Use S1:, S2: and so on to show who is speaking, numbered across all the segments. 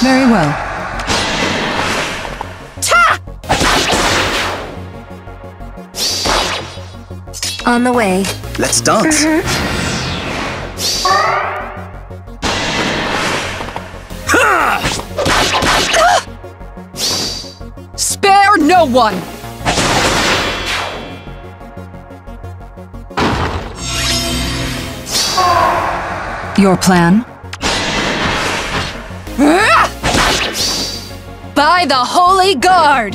S1: Very well. Ta!
S2: On the way.
S3: Let's dance. Mm-hmm.
S1: Spare no one! Your plan? By the Holy Guard!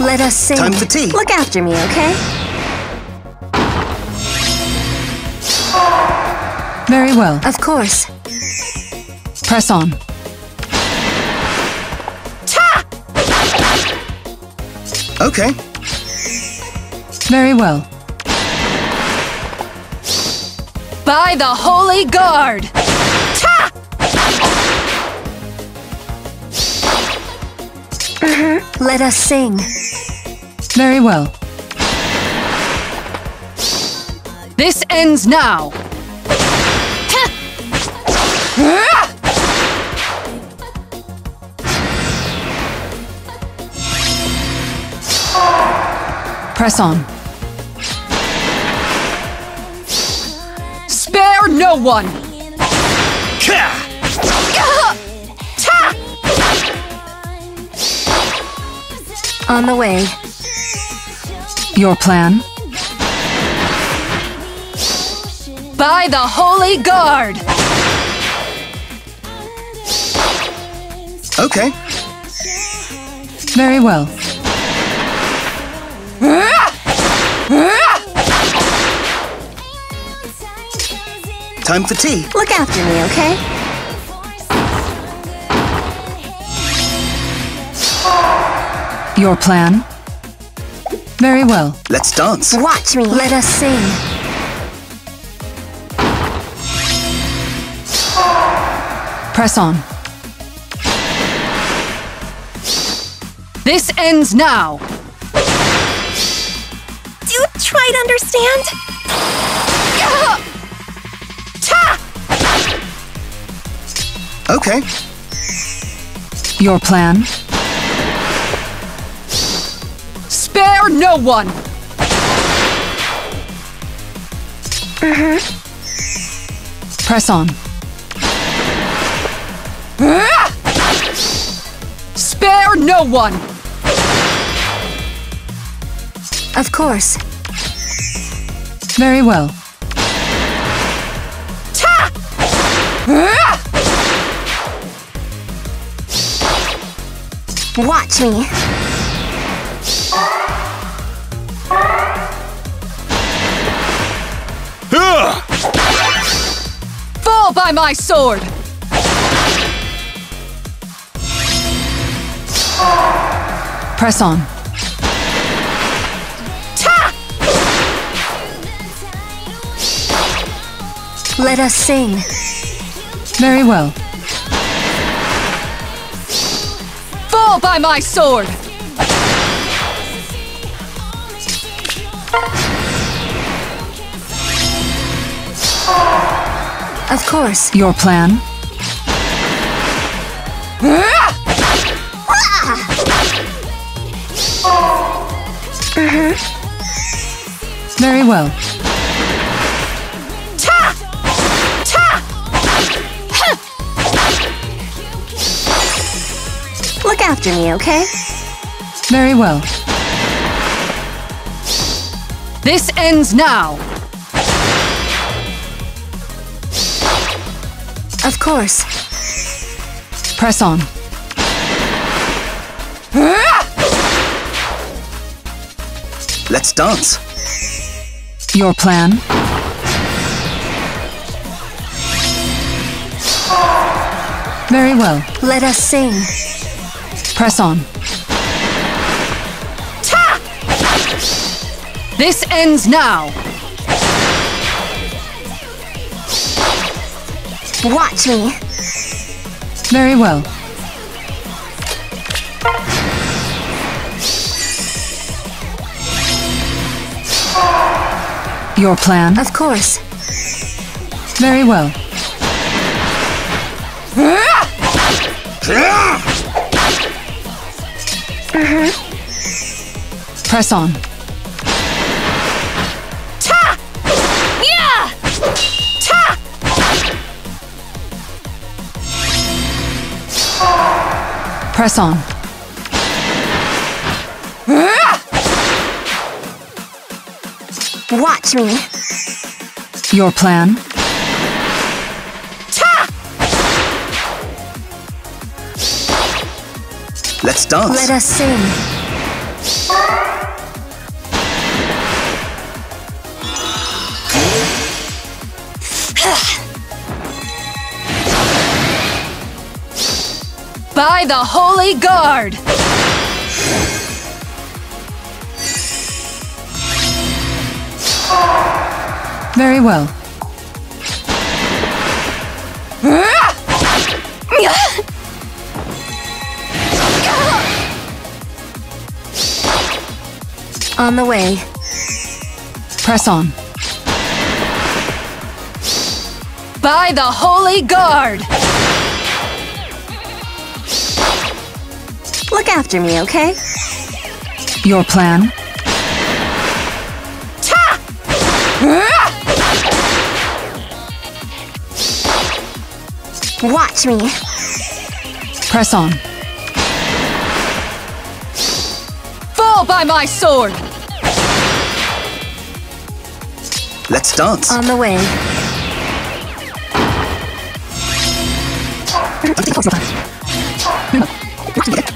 S2: Let us sing.
S3: Time for tea.
S2: Look after me, okay?
S1: Very well.
S2: Of course.
S1: Press on.
S3: Okay.
S1: Very well. By the Holy Guard!
S2: Let us sing.
S1: Very well. This ends now! Press on. Spare no one!
S2: On the way.
S1: Your plan? By the Holy Guard!
S3: Okay.
S1: Very well.
S3: Time for tea.
S2: Look after me, okay?
S1: Your plan? Very well.
S3: Let's dance.
S2: Watch me. Let us sing.
S1: Press on. This ends now!
S2: Do you try to understand?
S3: Okay.
S1: Your plan? Spare no one! Mm-hmm. Press on. Spare no one!
S2: Of course.
S1: Very well.
S2: Watch me.
S1: Fall by my sword! Press on.
S2: Let us sing.
S1: Very well. Fall by my sword!
S2: Of course.
S1: Your plan? Uh-huh. Very well.
S2: Look after me, okay?
S1: Very well. This ends now!
S2: Of course.
S1: Press on.
S3: Let's dance.
S1: Your plan? Very well.
S2: Let us sing.
S1: Press on. This ends now!
S2: Watch me.
S1: Very well. Your plan?
S2: Of course.
S1: Very well. Uh-huh. Press on. Press on.
S2: Watch me.
S1: Your plan?
S4: Ta!
S3: Let's dance.
S2: Let us sing.
S1: By the Holy Guard! Very well.
S2: On the way.
S1: Press on. By the Holy Guard!
S2: Look after me, okay?
S1: Your plan?
S2: Watch me.
S1: Press on. Fall by my sword!
S3: Let's dance.
S2: On the way.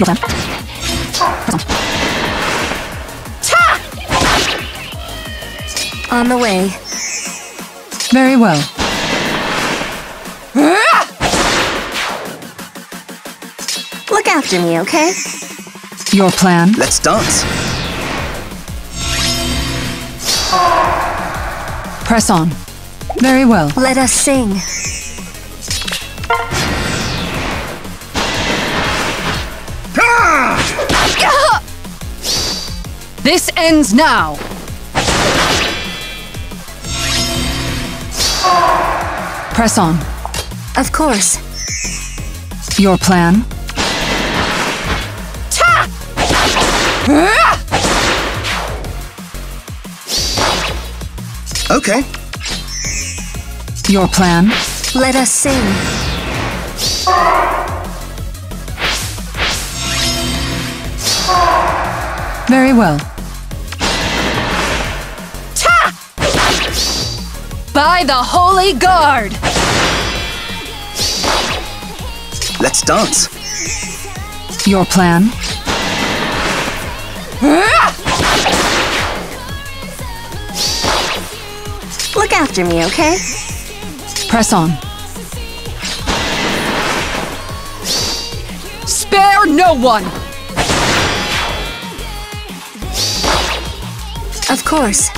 S1: Your?
S2: On the way.
S1: Very well.
S2: Look after me, okay?
S1: Your plan?
S3: Let's dance.
S1: Press on. Very well.
S2: Let us sing.
S1: This ends now! Press on.
S2: Of course.
S1: Your plan?
S3: Okay.
S1: Your plan?
S2: Let us sing.
S1: Very well. Ta! By the Holy Guard!
S3: Let's dance.
S1: Your plan?
S2: Look after me, okay?
S1: Press on. Spare no one!
S2: Of course.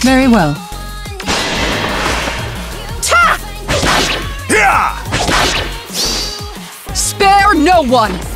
S1: Very well. Spare no one!